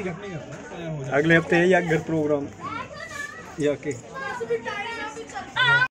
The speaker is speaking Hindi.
अगले हफ़्ते या घर प्रोग्राम या के?